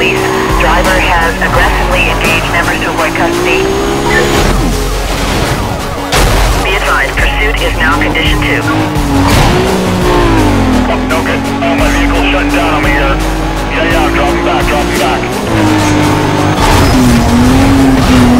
police. Driver has aggressively engaged members to avoid custody. Be advised, pursuit is now condition two. No good. Oh, my vehicle's shut down. I'm here. Yeah, yeah, I'm dropping back, dropping back.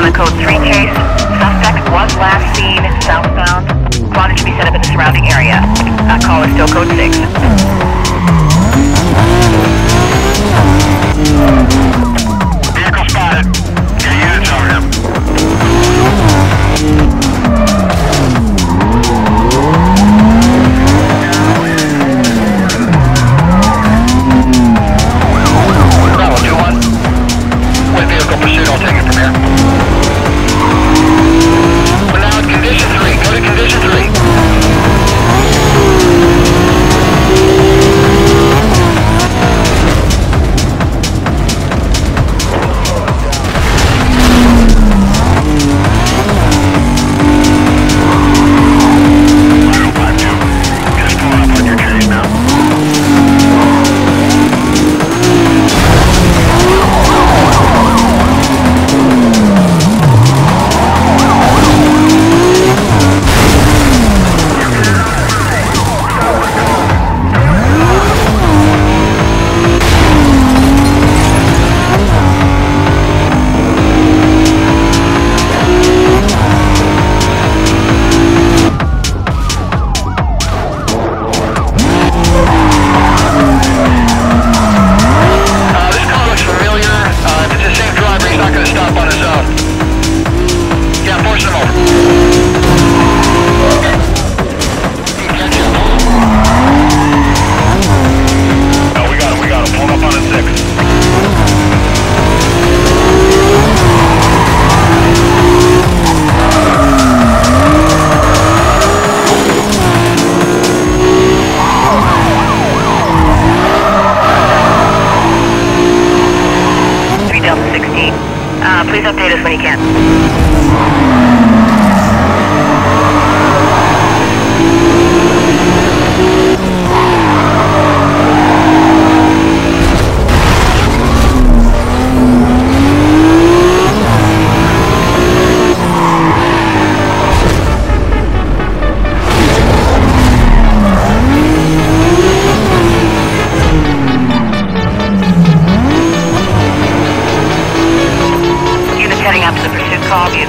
on the code 3 chase. Suspect was last seen southbound. Wanted should be set up in the surrounding area. That call is still code 6.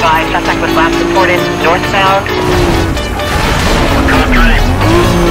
advised, suspect was last reported northbound. Code 3.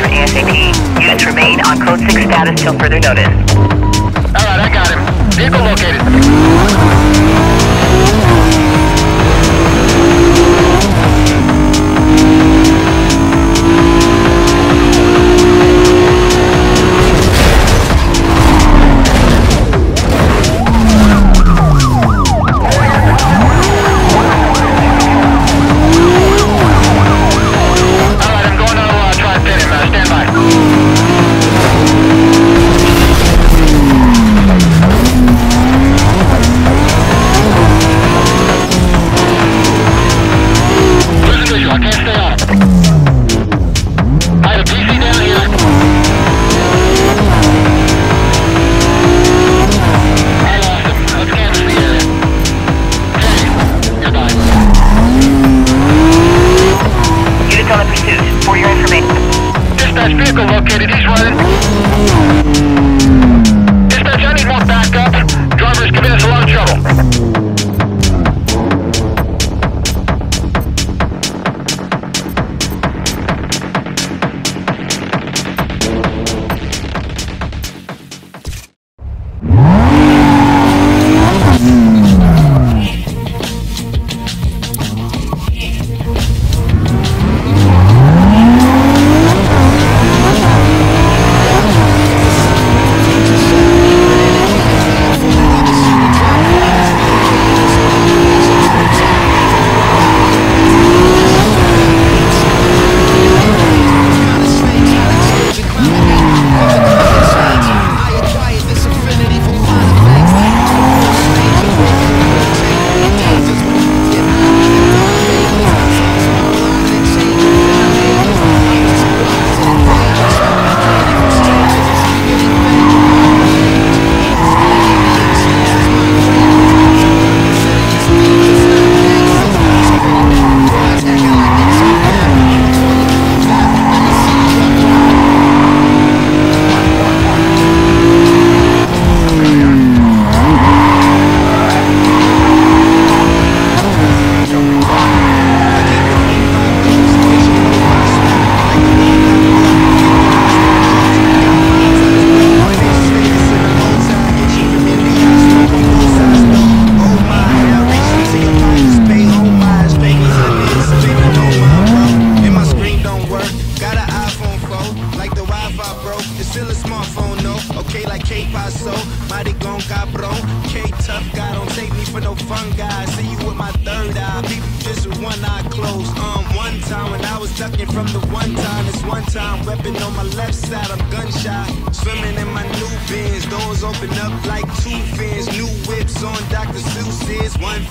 Up ASAP. Units remain on code 6 status till further notice. Alright, I got him. Vehicle located. Vehicle located. He's running. Okay, like K-Paso. Mighty gon' cabrón. K-Tough guy, don't take me for no fun guy. See you with my third eye. People just with one eye closed. Um, one time when I was ducking from the one time. It's one time, weapon on my left side. I'm gunshot. Swimming in my new bins. Doors open up like two fins. New whips on Dr. Seuss's. One.